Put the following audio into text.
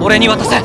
俺に渡せ。